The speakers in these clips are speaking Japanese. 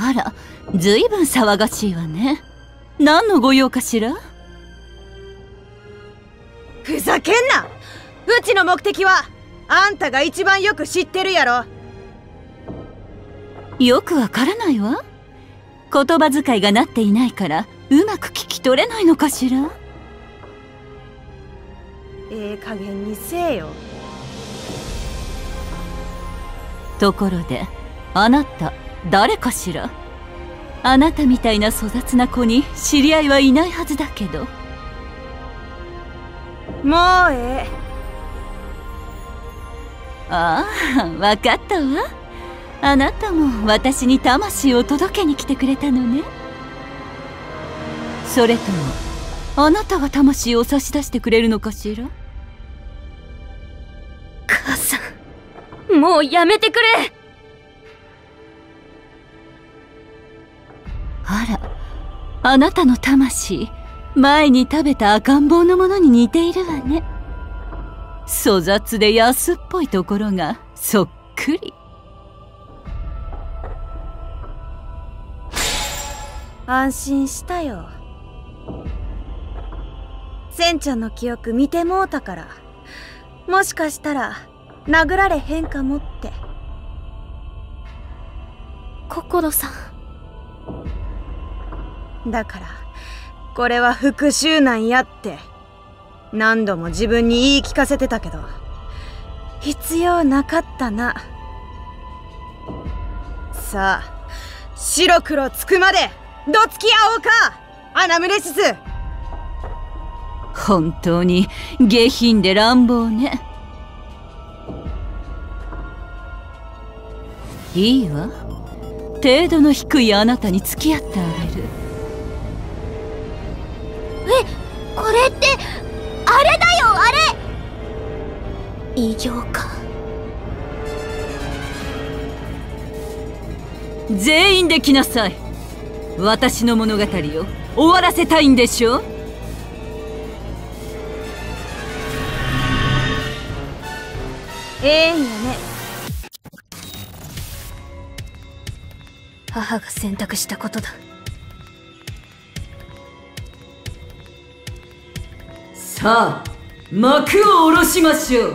あらずいぶん騒がしいわね。何の御用かしら？ふざけんな！うちの目的はあんたが一番よく知ってるやろ。よくわからないわ。言葉遣いがなっていないからうまく聞き取れないのかしら？ええ加減にせえよ。ところであなた誰かしら？あなたみたいな粗雑な子に知り合いはいないはずだけど。もうええ。ああわかったわ。あなたも私に魂を届けに来てくれたのね。それともあなたが魂を差し出してくれるのかしら？母さんもうやめてくれあら。あなたの魂前に食べた赤ん坊のものに似ているわね。粗雑で安っぽいところがそっくり。安心したよ。せんちゃんの記憶見てもうたから。もしかしたら殴られへんかもって。心さんだからこれは復讐なんやって。何度も自分に言い聞かせてたけど。必要なかったな。さあ白黒つくまでどつき合おうかアナムレシス。本当に下品で乱暴ね。いいわ。程度の低いあなたに付き合ってあげる。えこれってあれだよあれ。異形か。全員で来なさい。私の物語を終わらせたいんでしょ？ええんやね。母が選択したことださあ幕を下ろしましょう。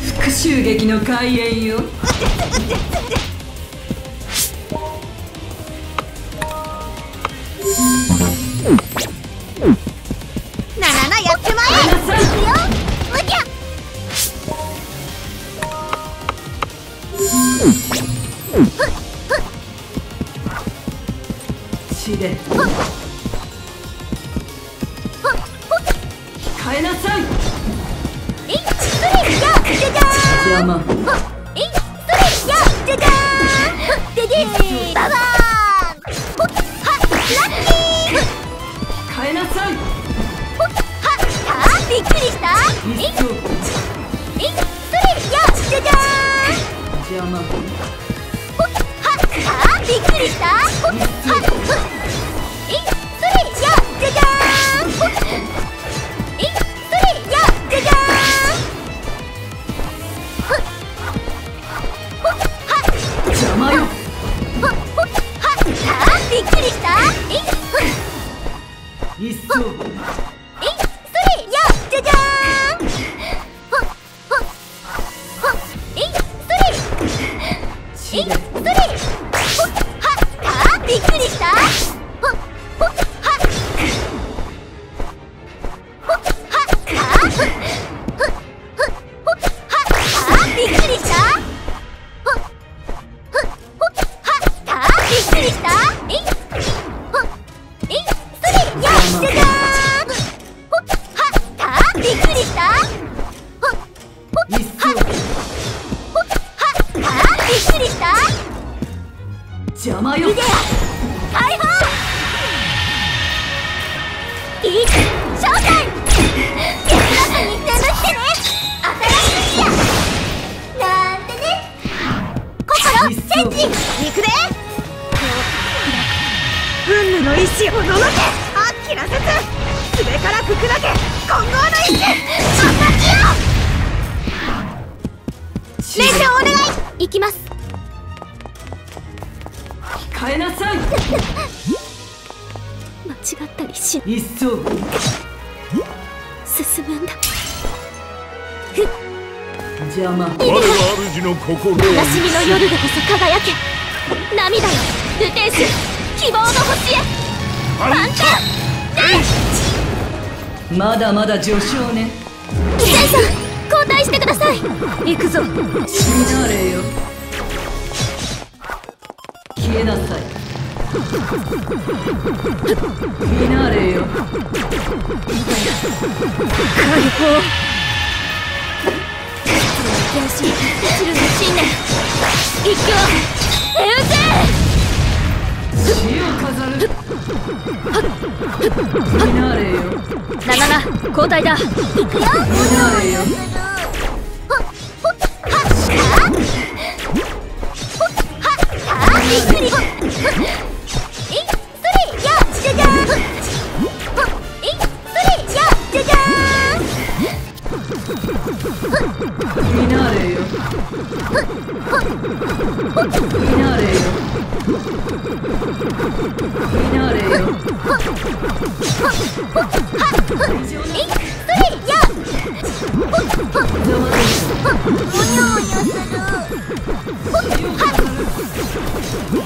復讐劇の開演よ。っい邪魔。我が主の心悲しみの夜でこそ輝け。涙よ。ルテンス希望の星へ。パンタンまだまだ序章ね。ルテンさん交代してください。行くぞ。死なれよ。消えなさい。消えなれよ。解放原神セ交代だ。行くよ。する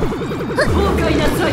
崩壊なさい。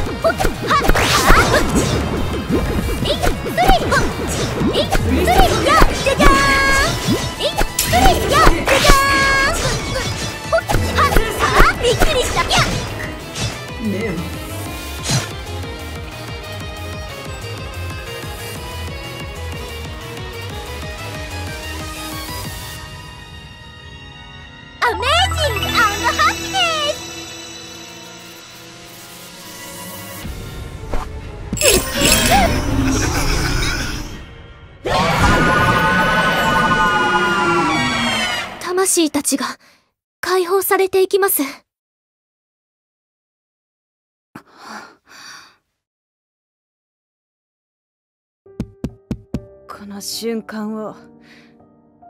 瞬間を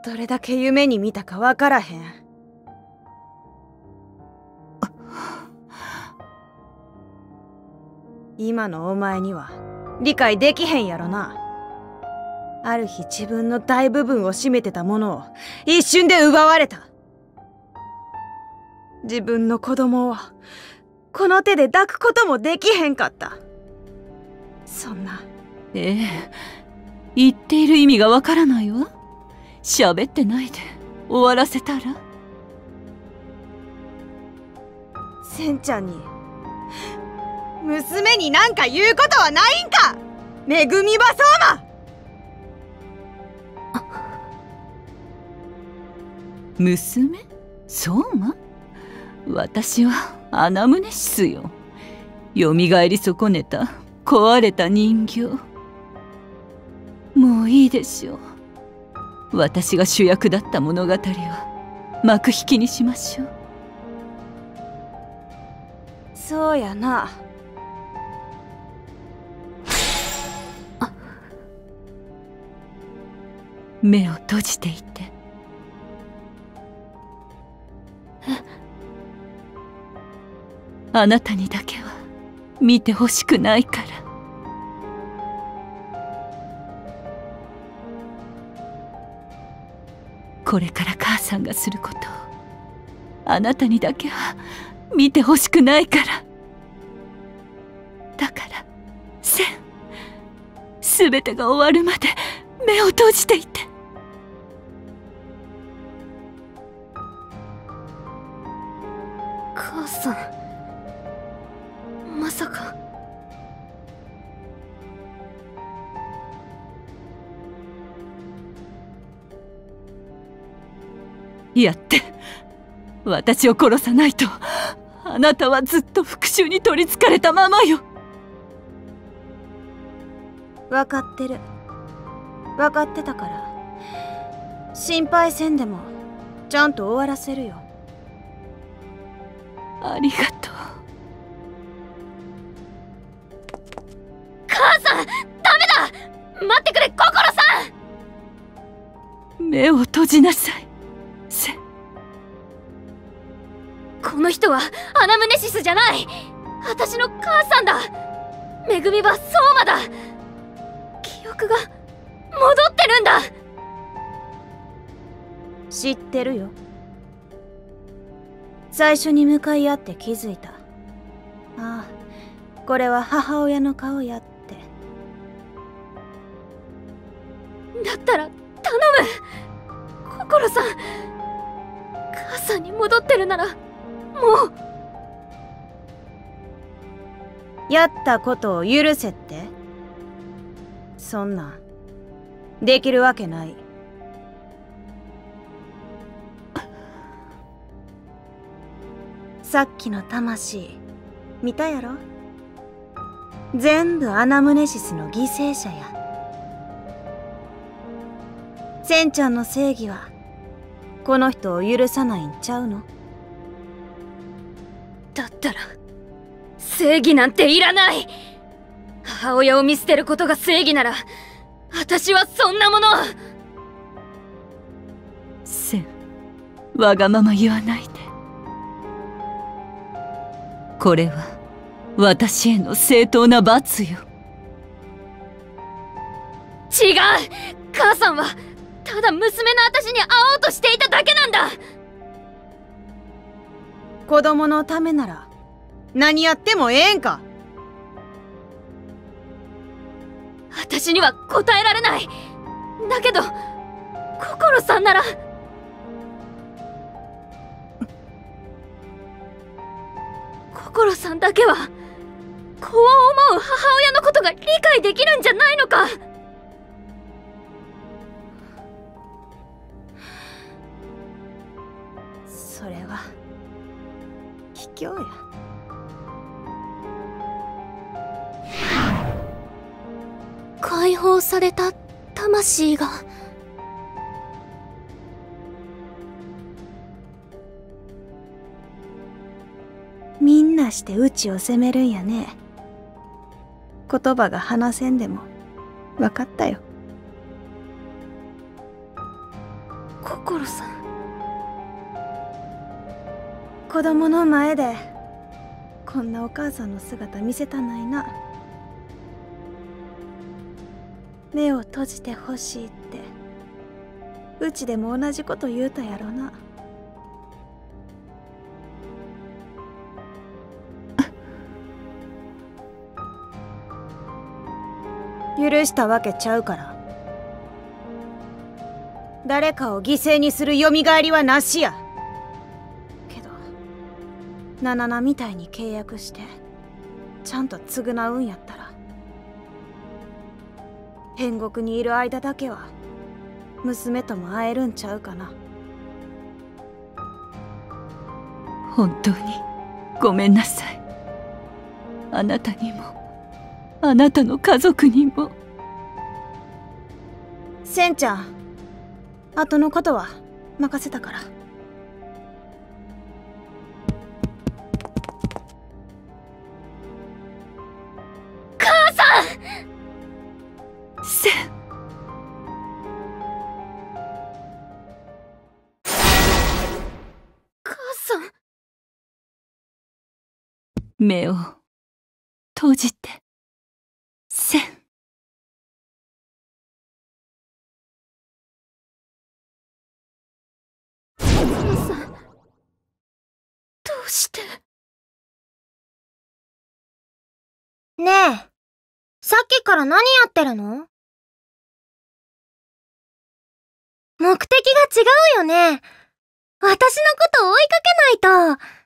どれだけ夢に見たかわからへん。今のお前には理解できへんやろな。ある日自分の大部分を占めてたものを一瞬で奪われた。自分の子供をこの手で抱くこともできへんかった。そんな。ええ。言っている意味がわからないわ。喋ってないで。終わらせたら。せんちゃんに。娘になんか言うことはないんか。めぐみば相馬娘？そうま？私はアナムネシスよ。よみがえり損ねた壊れた人形もういいでしょう私が主役だった物語は幕引きにしましょう。そうやな。目を閉じていて。あなたにだけは見てほしくないからこれから母さんがすることをあなたにだけは見てほしくないからだからせんすべてが終わるまで目を閉じていて母さん。やって私を殺さないとあなたはずっと復讐に取りつかれたままよ。分かってる。分かってたから心配せんでもちゃんと終わらせるよ。ありがとう。母さんダメだ！待ってくれ心さん！目を閉じなさい人はアナムネシスじゃない。私の母さんだ。めぐみは相馬だ。記憶が戻ってるんだ。知ってるよ。最初に向かい合って気づいた。ああこれは母親の顔やって。だったら頼む。心さん母さんに戻ってるならもう。やったことを許せって？そんな。できるわけない。さっきの魂。見たやろ？全部アナムネシスの犠牲者や。センちゃんの正義はこの人を許さないんちゃうの？だったら正義なんていらない。母親を見捨てることが正義なら私はそんなもの。せん。わがまま言わないで。これは私への正当な罰よ。違う。母さんはただ娘の私に会おうとしていただけなんだ子供のためなら何やってもええんか。私には答えられない。だけど心さんなら。心さんだけは子を思う母親のことが理解できるんじゃないのか。卑怯や。解放された魂が。みんなしてうちを責めるんやね。言葉が話せんでも。分かったよ。心さん。子供の前でこんなお母さんの姿見せたないな。目を閉じてほしいってうちでも同じこと言うたやろな。許したわけちゃうから。誰かを犠牲にするよみがえりはなしや。ナナナみたいに契約してちゃんと償うんやったら天国にいる間だけは娘とも会えるんちゃうかな。本当にごめんなさい。あなたにもあなたの家族にも。せんちゃん後のことは任せたから目を閉じてせん母さんどうして？ねえ、さっきから何やってるの？目的が違うよね。私のこと追いかけないと。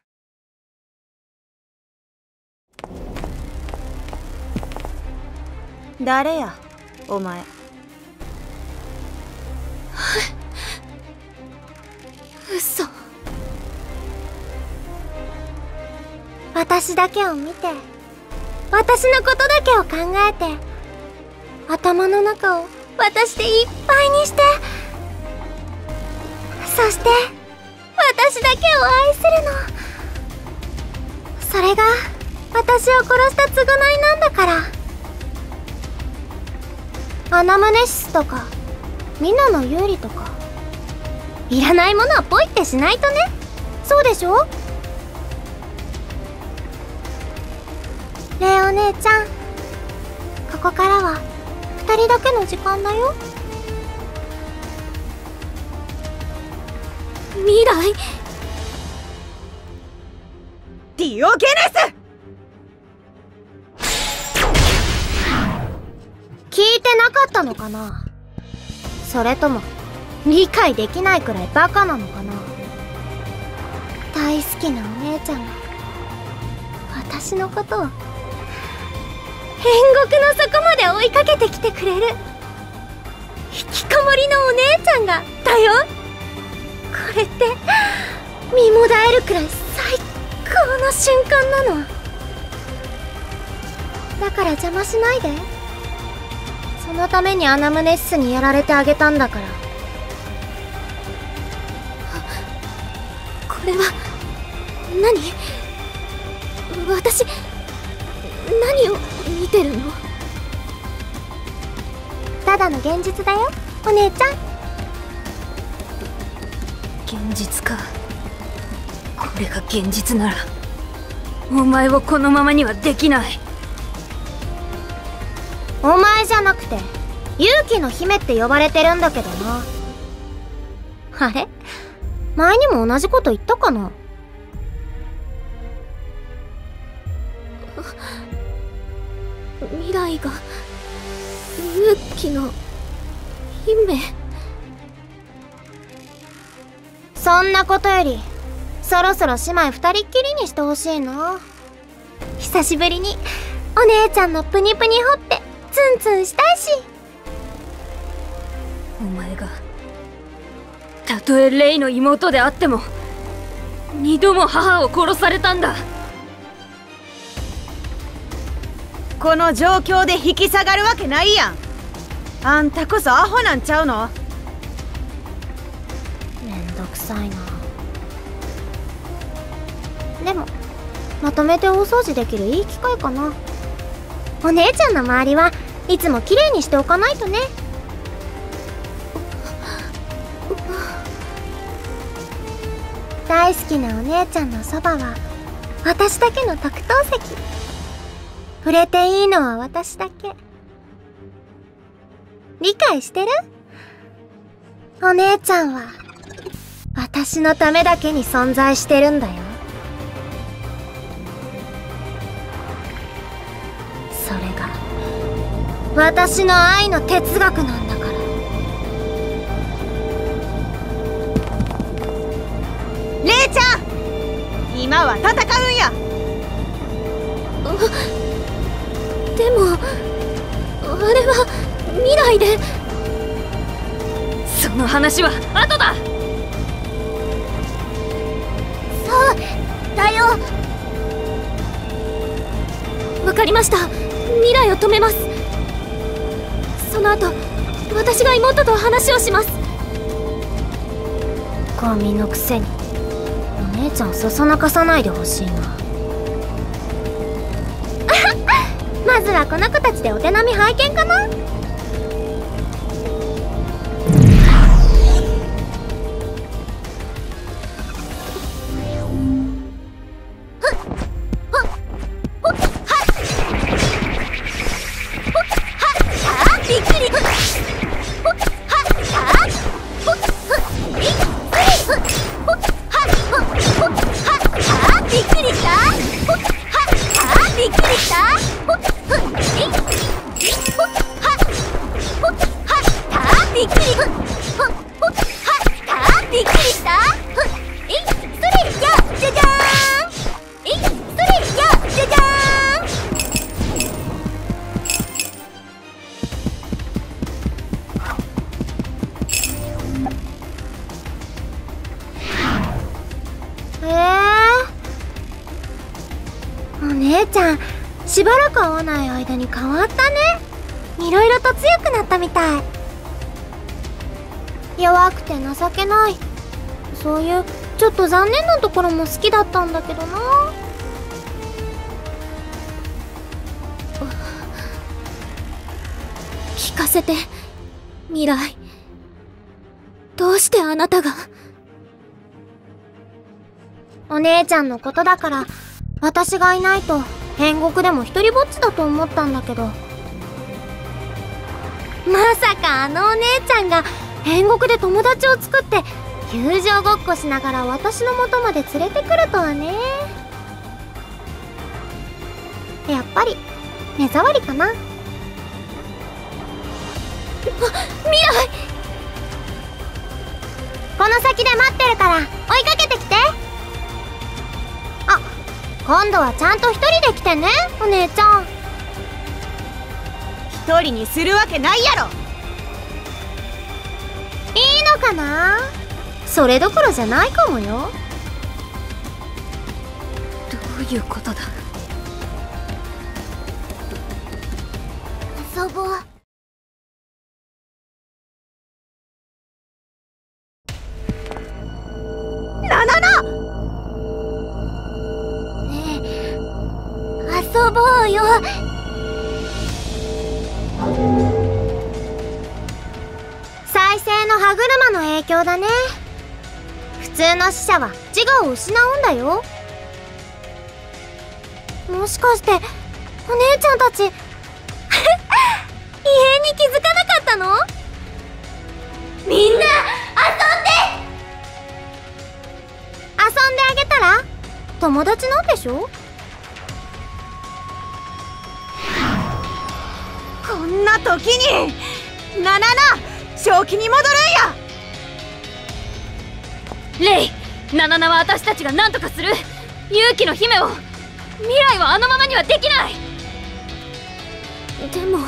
誰やお前 嘘私だけを見て、私のことだけを考えて、頭の中を私でいっぱいにして、そして、私だけを愛するの。それが、私を殺した償いなんだから。アナムネシスとか、ミノの有利とか、いらないものはポイってしないとね。そうでしょ？レイお姉ちゃん。ここからは二人だけの時間だよ。未来。ディオゲネス！ったのかな？それとも理解できないくらいバカなのかな？大好きなお姉ちゃんが私のことを天国の底まで追いかけてきてくれる引きこもりのお姉ちゃんがだよ？これって身もだえるくらい最高の瞬間なの？だから邪魔しないで。そのためにアナムネッスにやられてあげたんだから。これは何？私何を見てるの？ただの現実だよお姉ちゃん。現実か。これが現実ならお前をこのままにはできないお前じゃなくて勇気の姫って呼ばれてるんだけどな。あれ？前にも同じこと言ったかな？未来が勇気の姫。そんなことよりそろそろ姉妹二人っきりにしてほしいな久しぶりにお姉ちゃんのプニプニほっぺツンツンしたいし。お前がたとえレイの妹であっても二度も母を殺されたんだ。この状況で引き下がるわけないやん。あんたこそアホなんちゃうの？めんどくさいな。でもまとめて大掃除できるいい機会かな。お姉ちゃんの周りはいつも綺麗にしておかないとね。大好きなお姉ちゃんのそばは私だけの特等席。触れていいのは私だけ。理解してる？お姉ちゃんは私のためだけに存在してるんだよ。私の愛の哲学なんだから。レイちゃん！今は戦うんや。でもあれは未来で。その話は後だ。そうだよ。わかりました。未来を止めますその後私が妹と話をします。ゴミのくせに。お姉ちゃんそそのかさないでほしいな。まずはこの子たちでお手並み拝見かなと残念なところも好きだったんだけどな。聞かせて未来。どうしてあなたが？お姉ちゃんのことだから私がいないと天国でも一人ぼっちだと思ったんだけど。まさかあのお姉ちゃんが天国で友達を作って友情ごっこしながら私の元まで連れてくるとはね。やっぱり目障りかな。未来！この先で待ってるから追いかけてきて。あ今度はちゃんと一人で来てねお姉ちゃん。一人にするわけないやろ！いいのかな？それどころじゃないかもよ。どういうことだ？遊ぼう。ななな！ねえ遊ぼうよ。再生の歯車の影響だね。普通の死者は自我を失うんだよ。もしかしてお姉ちゃんたち 異変に気づかなかったの？みんな遊んで。遊んであげたら？友達なんでしょ？んな時にななな正気に戻るんやレイナナナは私たちが何とかする。勇気の姫を。未来はあのままにはできない。でも。行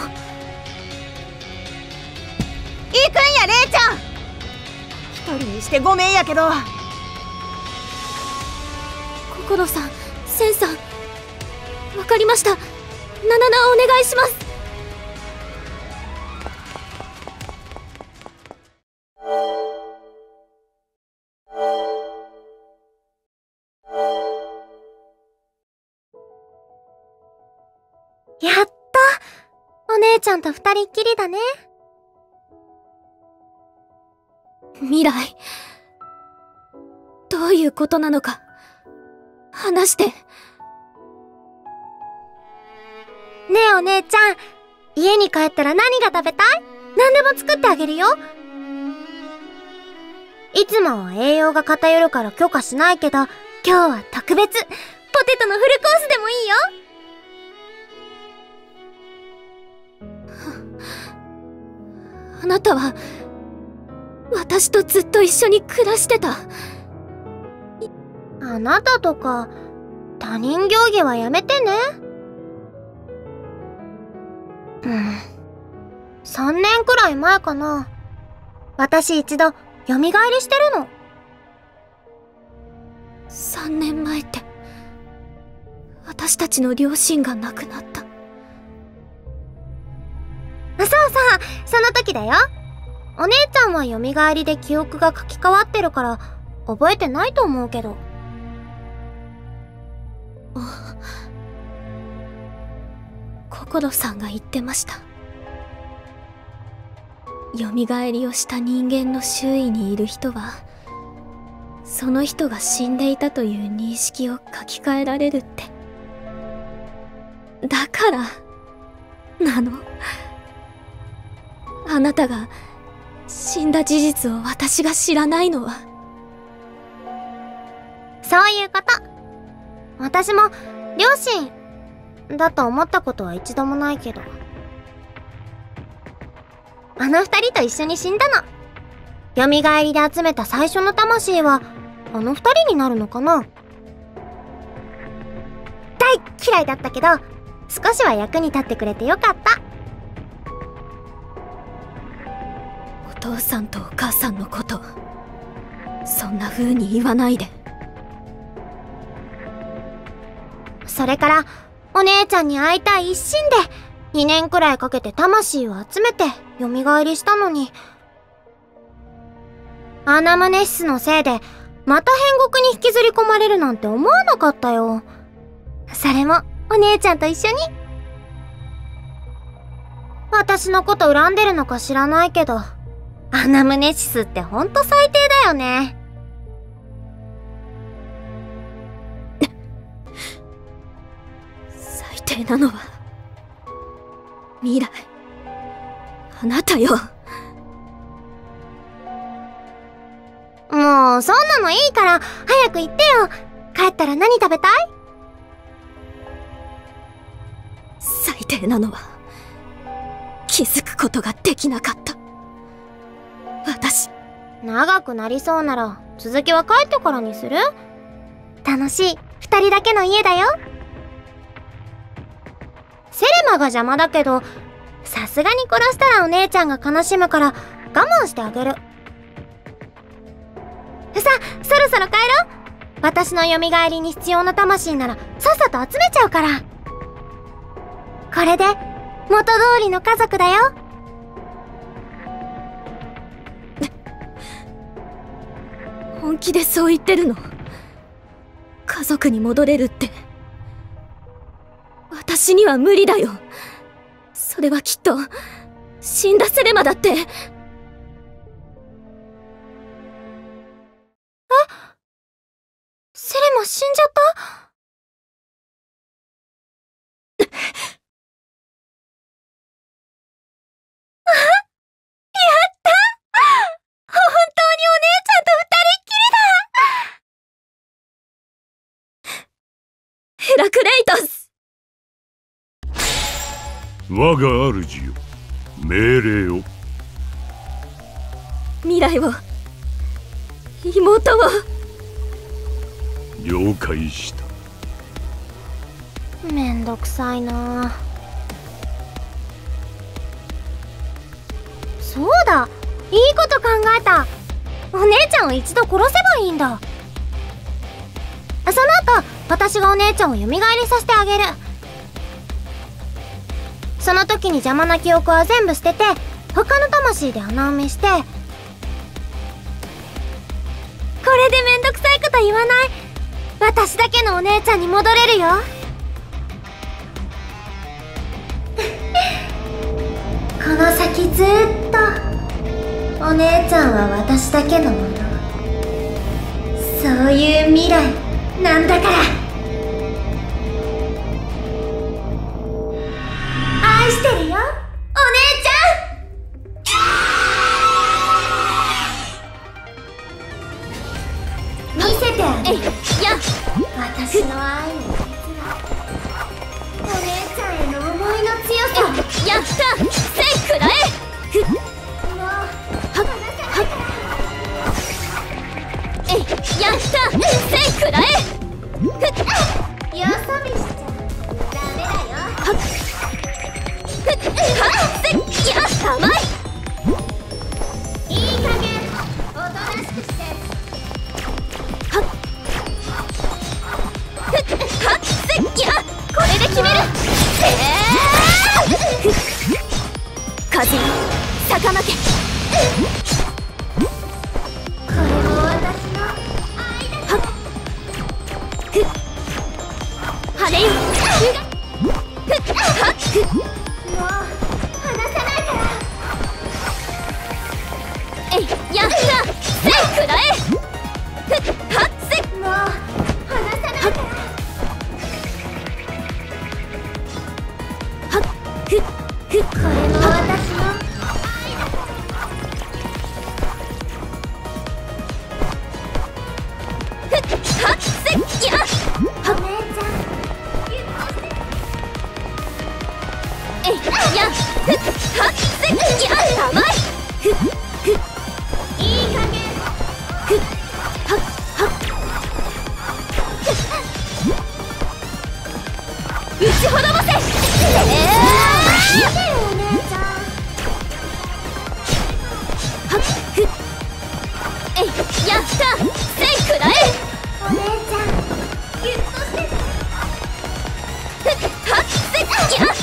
くんやレイちゃん。一人にしてごめんやけど。心さんセンさん。わかりました。ナナナお願いしますちゃんと二人っきりだね。未来、どういうことなのか、話して。ねえお姉ちゃん、家に帰ったら何が食べたい？何でも作ってあげるよ。いつもは栄養が偏るから許可しないけど、今日は特別、ポテトのフルコースでもいいよ。あなたは、私とずっと一緒に暮らしてた。あなたとか、他人行儀はやめてね。うん。3年くらい前かな。私一度、蘇りしてるの。3年前って、私たちの両親が亡くなった。そうそう、その時だよ。お姉ちゃんは蘇りで記憶が書き換わってるから、覚えてないと思うけど。心さんが言ってました。蘇りをした人間の周囲にいる人は、その人が死んでいたという認識を書き換えられるって。だから、なのあなたが死んだ事実を私が知らないのは。そういうこと。私も両親だと思ったことは一度もないけど。あの二人と一緒に死んだの。蘇りで集めた最初の魂はあの二人になるのかな。大嫌いだったけど少しは役に立ってくれてよかった。父さんとお母さんのことそんな風に言わないで。それからお姉ちゃんに会いたい一心で2年くらいかけて魂を集めて蘇りしたのに。アナムネシスのせいでまた変国に引きずり込まれるなんて思わなかったよ。それもお姉ちゃんと一緒に。私のこと恨んでるのか知らないけど。アナムネシスってほんと最低だよね。最低なのは、未来、あなたよ。もう、そんなのいいから、早く言ってよ。帰ったら何食べたい？最低なのは、気づくことができなかった。長くなりそうなら続きは帰ってからにする？楽しい。二人だけの家だよ。セレマが邪魔だけどさすがに殺したらお姉ちゃんが悲しむから我慢してあげる。さそろそろ帰ろう。私の蘇りに必要な魂ならさっさと集めちゃうから。これで元通りの家族だよ。本気でそう言ってるの。家族に戻れるって。私には無理だよ。それはきっと死んだセレマだって。えセレマ死んじゃった？あ ヘラクレイトス。我が主よ。命令を。未来を。妹を。了解した。めんどくさいな。そうだ。いいこと考えた。お姉ちゃんを一度殺せばいいんだ。その後私がお姉ちゃんを蘇りさせてあげる。その時に邪魔な記憶は全部捨てて他の魂で穴埋めして。これでめんどくさいこと言わない？私だけのお姉ちゃんに戻れるよ。この先ずっとお姉ちゃんは私だけのもの。そういう未来なんだから。してるよ。お姉ちゃん。見せてあげる。えい。や私の愛の実はお姉ちゃんへの思いの強さ。やっ。た。せいくらえ。えい。やった。せいくらえ。よそ見しちゃダメだよ風よ逆負け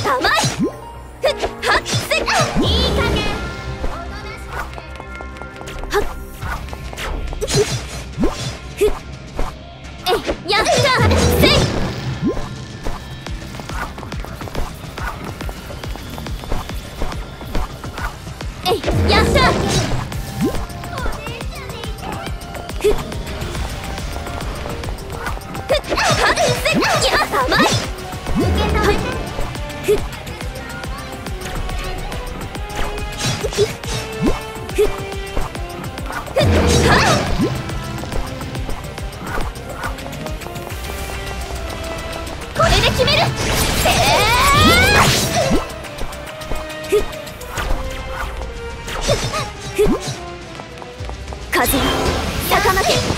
甘い。風よ逆負け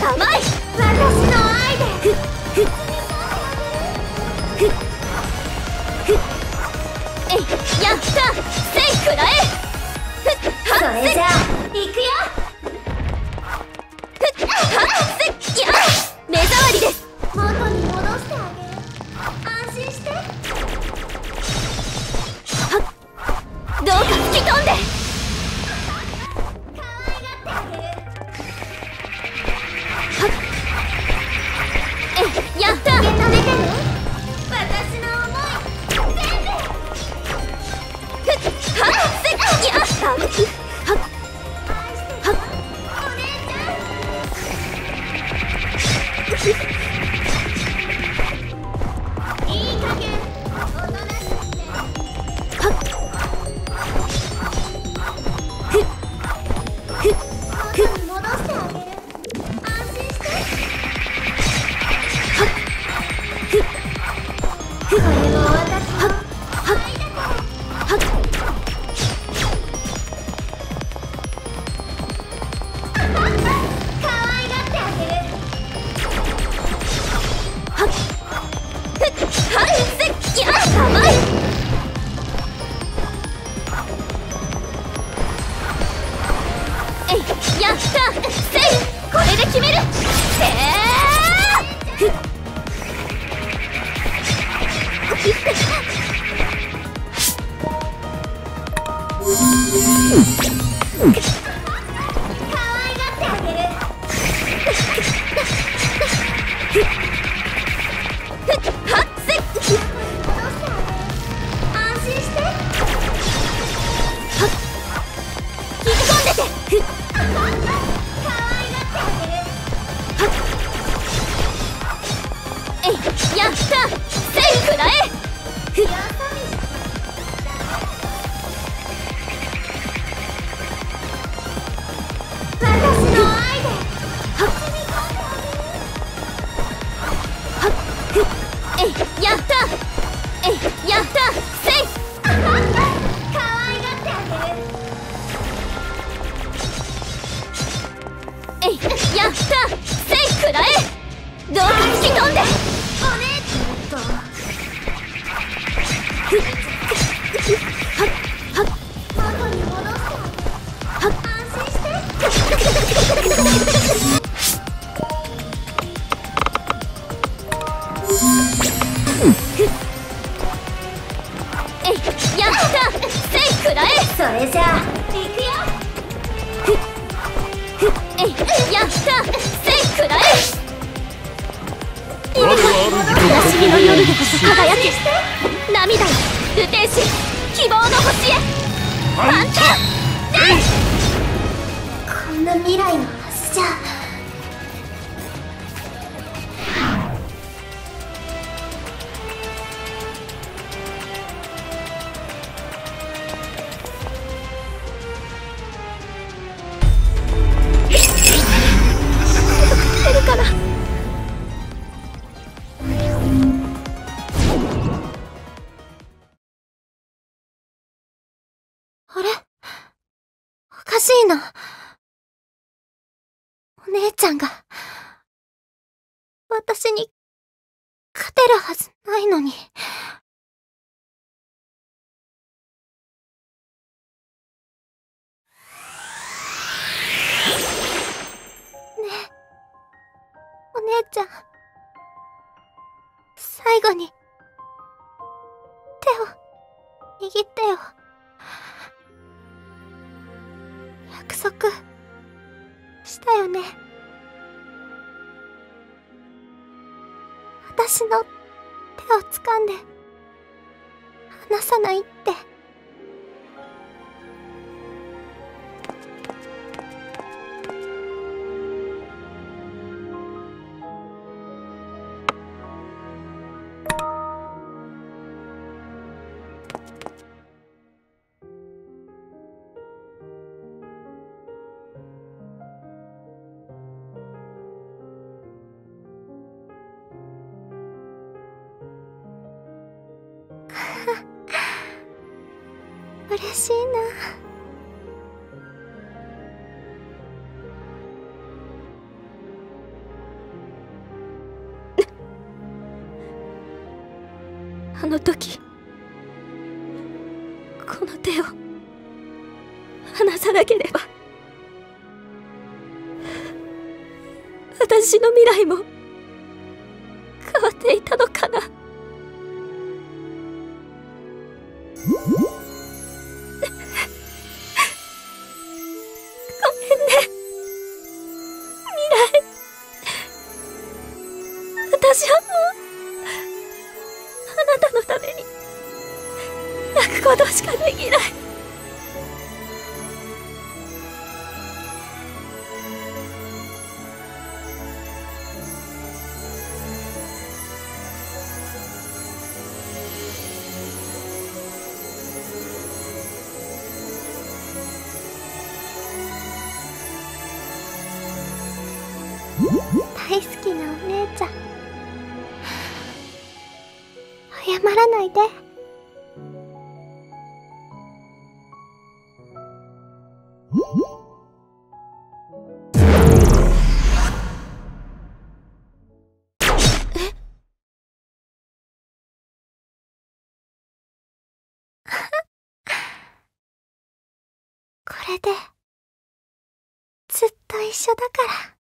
私の愛でやったいえっっちゃんが、私に、勝てるはずないのに。ねえ、お姉ちゃん、最後に、の時この手を離さなければ私の未来も変わっていたのれでずっと一緒だから。